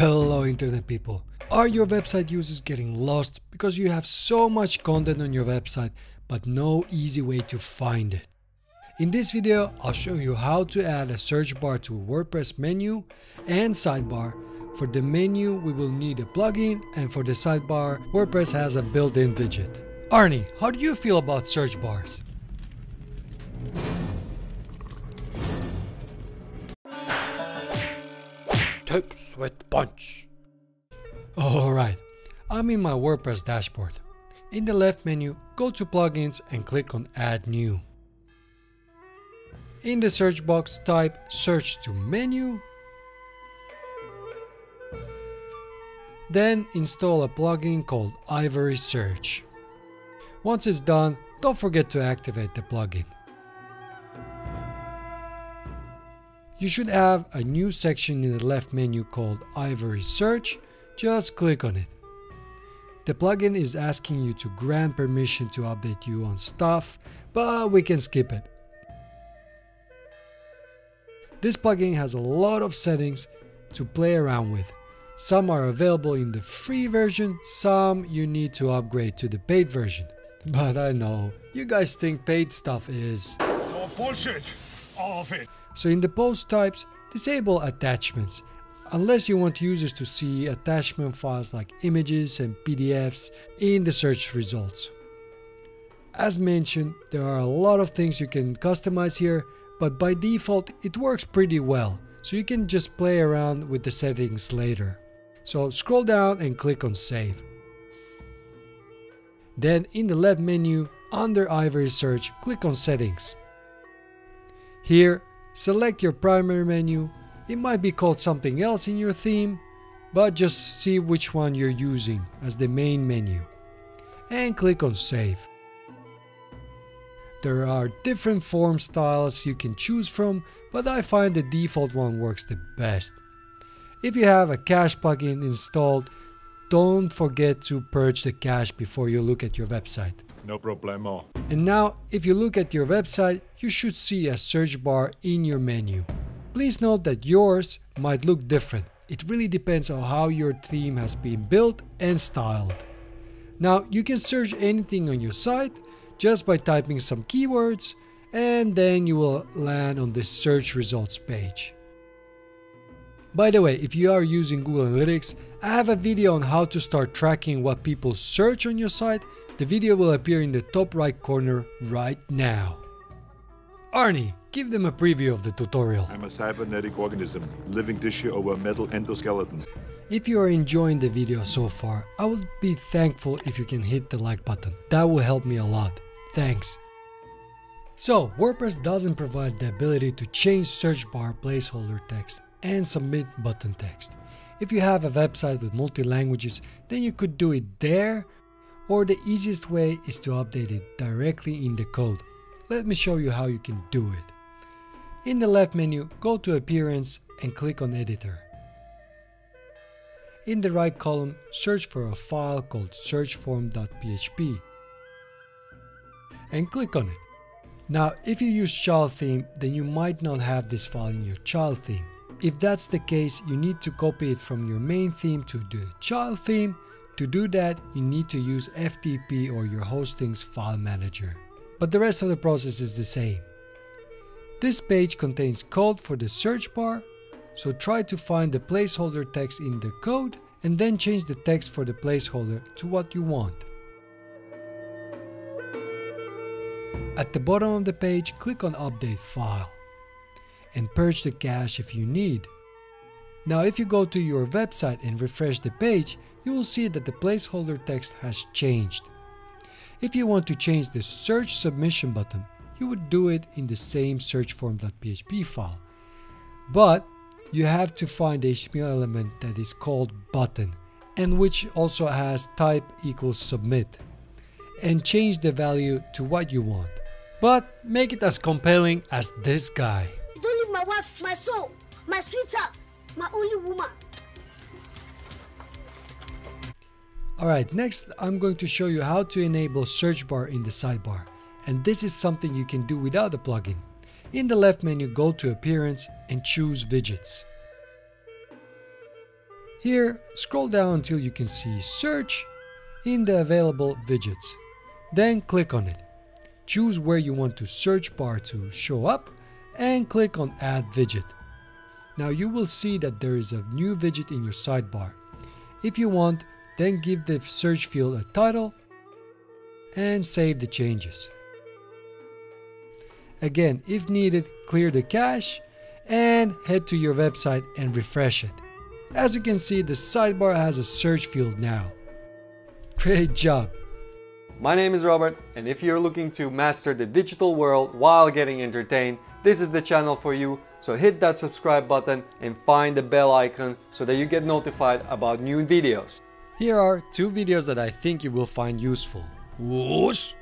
Hello internet people. Are your website users getting lost because you have so much content on your website but no easy way to find it? In this video I'll show you how to add a search bar to WordPress menu and sidebar. For the menu we will need a plugin and for the sidebar WordPress has a built-in widget. Arnie, how do you feel about search bars? Tips with Punch. Alright, I'm in my WordPress dashboard. In the left menu, go to Plugins and click on Add New. In the search box, type Search to Menu. Then install a plugin called Ivory Search. Once it's done, don't forget to activate the plugin. You should have a new section in the left menu called Ivory Search. Just click on it. The plugin is asking you to grant permission to update you on stuff, but we can skip it. This plugin has a lot of settings to play around with. Some are available in the free version, some you need to upgrade to the paid version. But I know, you guys think paid stuff is... It's all bullshit. All of it. So in the post types, disable attachments, unless you want users to see attachment files like images and PDFs in the search results. As mentioned, there are a lot of things you can customize here, but by default it works pretty well, so you can just play around with the settings later. So scroll down and click on save. Then in the left menu, under Ivory Search, click on settings. Here, select your primary menu. It might be called something else in your theme, but just see which one you're using as the main menu. And click on save. There are different form styles you can choose from, but I find the default one works the best. If you have a cache plugin installed, don't forget to purge the cache before you look at your website. No problemo. And now, if you look at your website, you should see a search bar in your menu. Please note that yours might look different. It really depends on how your theme has been built and styled. Now, you can search anything on your site just by typing some keywords and then you will land on the search results page. By the way, if you are using Google Analytics, I have a video on how to start tracking what people search on your site. The video will appear in the top right corner right now. Arnie, give them a preview of the tutorial. I'm a cybernetic organism, living tissue over a metal endoskeleton. If you are enjoying the video so far, I would be thankful if you can hit the like button. That will help me a lot. Thanks. So, WordPress doesn't provide the ability to change search bar placeholder text and submit button text. If you have a website with multi languages, then you could do it there, or the easiest way is to update it directly in the code. Let me show you how you can do it. In the left menu, go to Appearance and click on Editor. In the right column, search for a file called searchform.php and click on it. Now, if you use child theme, then you might not have this file in your child theme. If that's the case, you need to copy it from your main theme to the child theme. To do that, you need to use FTP or your hosting's file manager. But the rest of the process is the same. This page contains code for the search bar, so try to find the placeholder text in the code and then change the text for the placeholder to what you want. At the bottom of the page, click on Update File and purge the cache if you need. Now if you go to your website and refresh the page, you will see that the placeholder text has changed. If you want to change the search submission button, you would do it in the same searchform.php file. But you have to find the HTML element that is called button and which also has type equals submit and change the value to what you want. But make it as compelling as this guy. My wife, my soul, my sweetheart, my only woman. Alright, next I'm going to show you how to enable search bar in the sidebar. And this is something you can do without a plugin. In the left menu go to appearance and choose widgets. Here, scroll down until you can see search in the available widgets. Then click on it. Choose where you want the search bar to show up and click on add widget. Now you will see that there is a new widget in your sidebar. If you want, then give the search field a title and save the changes. Again, if needed, clear the cache and head to your website and refresh it. As you can see, the sidebar has a search field now. Great job! My name is Robert, and if you're looking to master the digital world while getting entertained, this is the channel for you. So hit that subscribe button and find the bell icon so that you get notified about new videos. Here are two videos that I think you will find useful. Whoosh!